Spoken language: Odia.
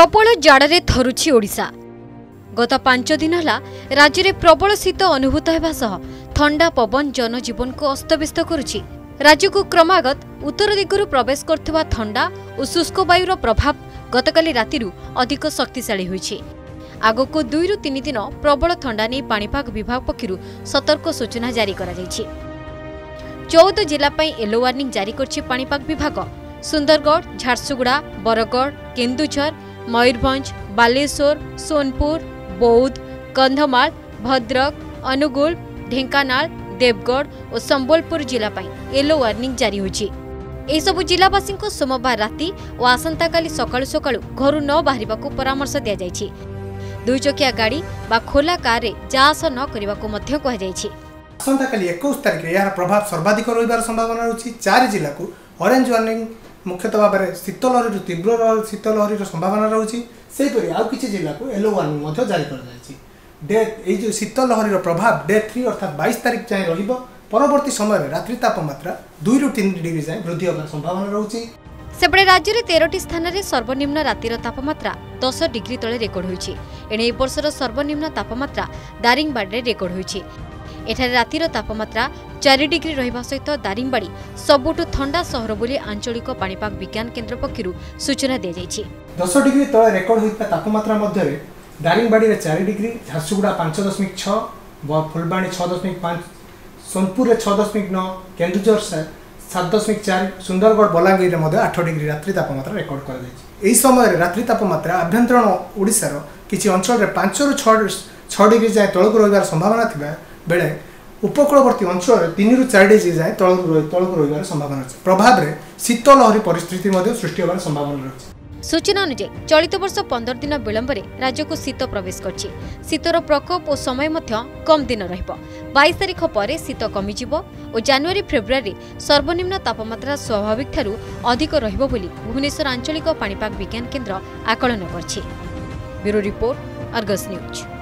ପ୍ରବଳ ଜାଡ଼ରେ ଥରୁଛି ଓଡ଼ିଶା। ଗତ ପାଞ୍ଚ ଦିନ ହେଲା ରାଜ୍ୟରେ ପ୍ରବଳ ଶୀତ ଅନୁଭୂତ ହେବା ସହ ଥଣ୍ଡା ପବନ ଜନଜୀବନକୁ ଅସ୍ତବ୍ୟସ୍ତ କରୁଛି। ରାଜ୍ୟକୁ କ୍ରମାଗତ ଉତ୍ତର ଦିଗରୁ ପ୍ରବେଶ କରୁଥିବା ଥଣ୍ଡା ଓ ଶୁଷ୍କ ବାୟୁର ପ୍ରଭାବ ଗତକାଲି ରାତିରୁ ଅଧିକ ଶକ୍ତିଶାଳୀ ହୋଇଛି। ଆଗକୁ ଦୁଇରୁ ତିନି ଦିନ ପ୍ରବଳ ଥଣ୍ଡା ନେଇ ପାଣିପାଗ ବିଭାଗ ପକ୍ଷରୁ ସତର୍କ ସୂଚନା ଜାରି କରାଯାଇଛି। ଚଉଦ ଜିଲ୍ଲା ପାଇଁ ୟେଲୋ ୱାର୍ଣ୍ଣିଂ ଜାରି କରିଛି ପାଣିପାଗ ବିଭାଗ। ସୁନ୍ଦରଗଡ଼ ଝାରସୁଗୁଡ଼ା ବରଗଡ଼ କେନ୍ଦୁଝର ମୟୂରଭଞ୍ଜ ବାଲେଶ୍ୱର ସୋନପୁର ବୌଦ୍ଧ କନ୍ଧମାଳ ଭଦ୍ରକ ଅନୁଗୁଳ ଢେଙ୍କାନାଳ ଦେବଗଡ଼ ଓ ସମ୍ବଲପୁର ଜିଲ୍ଲା ପାଇଁ ୟେଲୋ ୱାର୍ଣ୍ଣିଂ ଜାରି ହୋଇଛି। ଏହିସବୁ ଜିଲ୍ଲାବାସୀଙ୍କୁ ସୋମବାର ରାତି ଓ ଆସନ୍ତାକାଲି ସକାଳୁ ସକାଳୁ ଘରୁ ନ ବାହାରିବାକୁ ପରାମର୍ଶ ଦିଆଯାଇଛି। ଦୁଇଚକିଆ ଗାଡ଼ି ବା ଖୋଲା କାର୍ରେ ଯା ଆସ ନ କରିବାକୁ ମଧ୍ୟ କୁହାଯାଇଛି। ଆସନ୍ତାକାଲି ଏକୋଇଶ ତାରିଖରେ ଏହାର ପ୍ରଭାବ ସର୍ବାଧିକ ରହିବାର ସମ୍ଭାବନା ରହିଛି। ଚାରି ଜିଲ୍ଲାକୁ ଅରେଞ୍ଜ ୱାର୍ଣ୍ଣିଂ ମୁଖ୍ୟତଃ ଭାବରେ ଶୀତ ଲହରୀରୁ ତୀବ୍ର ଲ- ଶୀତ ଲହରୀର ସମ୍ଭାବନା ରହୁଛି। ସେହିପରି ଆଉ କିଛି ଜିଲ୍ଲାକୁ ୟେଲୋ ୱାର୍ଣ୍ଣିଂ ମଧ୍ୟ ଜାରି କରାଯାଇଛି। ଡେ ଏଇ ଯେଉଁ ଶୀତ ଲହରୀର ପ୍ରଭାବ ଡେ ଥ୍ରୀ ଅର୍ଥାତ୍ ବାଇଶ ତାରିଖ ଯାଏଁ ରହିବ। ପରବର୍ତ୍ତୀ ସମୟରେ ରାତ୍ରି ତାପମାତ୍ରା ଦୁଇରୁ ତିନି ଡିଗ୍ରୀ ଯାଏଁ ବୃଦ୍ଧି ହେବାର ସମ୍ଭାବନା ରହୁଛି। ସେପଟେ ରାଜ୍ୟରେ ତେରଟି ସ୍ଥାନରେ ସର୍ବନିମ୍ନ ରାତିର ତାପମାତ୍ରା ଦଶ ଡିଗ୍ରୀ ତଳେ ରେକର୍ଡ ହୋଇଛି। ଏଣେ ଏହି ବର୍ଷର ସର୍ବନିମ୍ନ ତାପମାତ୍ରା ଦାରିଙ୍ଗବାଡ଼ିରେ ରେକର୍ଡ ହୋଇଛି। ଏଠାରେ ରାତିର ତାପମାତ୍ରା ଚାରି ଡିଗ୍ରୀ ରହିବା ସହିତ ଦାରିଙ୍ଗବାଡ଼ି ସବୁଠୁ ଥଣ୍ଡା ସହର ବୋଲି ଆଞ୍ଚଳିକ ପାଣିପାଗ ବିଜ୍ଞାନ କେନ୍ଦ୍ର ପକ୍ଷରୁ ସୂଚନା ଦିଆଯାଇଛି। ଦଶ ଡିଗ୍ରୀ ତଳେ ରେକର୍ଡ ହୋଇଥିବା ତାପମାତ୍ରା ମଧ୍ୟରେ ଦାରିଙ୍ଗବାଡ଼ିରେ ଚାରି ଡିଗ୍ରୀ ଝାରସୁଗୁଡ଼ା ପାଞ୍ଚ ଦଶମିକ ଛଅ ବ- ଫୁଲବାଣୀ ଛଅ ଦଶମିକ ପାଞ୍ଚ ସୋନପୁରରେ ଛଅ ଦଶମିକ ନଅ କେନ୍ଦୁଝର ସା- ସାତ ଦଶମିକ ଚାରି ସୁନ୍ଦରଗଡ଼ ବଲାଙ୍ଗୀରରେ ମଧ୍ୟ ଆଠ ଡିଗ୍ରୀ ରାତ୍ରି ତାପମାତ୍ରା ରେକର୍ଡ କରାଯାଇଛି। ଏହି ସମୟରେ ରାତ୍ରି ତାପମାତ୍ରା ଆଭ୍ୟନ୍ତରୀଣ ଓଡ଼ିଶାର କିଛି ଅଞ୍ଚଳରେ ପାଞ୍ଚରୁ ଛଅ ଛଅ ଡିଗ୍ରୀ ଯାଏଁ ତଳକୁ ରହିବାର ସମ୍ଭାବନା ଥିବା ବେଳେ ଉପକୂଳବର୍ତ୍ତୀ ଅଞ୍ଚଳରେ ତିନିରୁ ଚାରି ଡିଗ୍ରୀ ଯାଏଁ ତଳକୁ ତଳକୁ ରହିବାର ସମ୍ଭାବନା ଅଛି। ପ୍ରଭାବରେ ଶୀତ ଲହରୀ ପରିସ୍ଥିତି ମଧ୍ୟ ସୃଷ୍ଟି ହେବାର ସମ୍ଭାବନା ରହିଛି। ସୂଚନା ଅନୁଯାୟୀ ଚଳିତ ବର୍ଷ ପନ୍ଦର ଦିନ ବିଳମ୍ବରେ ରାଜ୍ୟକୁ ଶୀତ ପ୍ରବେଶ କରିଛି। ଶୀତର ପ୍ରକୋପ ଓ ସମୟ ମଧ୍ୟ କମ୍ ଦିନ ରହିବ। ବାଇଶ ତାରିଖ ପରେ ଶୀତ କମିଯିବ ଓ ଜାନୁଆରୀ ଫେବୃଆରୀରେ ସର୍ବନିମ୍ନ ତାପମାତ୍ରା ସ୍ୱାଭାବିକଠାରୁ ଅଧିକ ରହିବ ବୋଲି ଭୁବନେଶ୍ୱର ଆଞ୍ଚଳିକ ପାଣିପାଗ ବିଜ୍ଞାନ କେନ୍ଦ୍ର ଆକଳନ କରିଛି। Bureau report Argus news.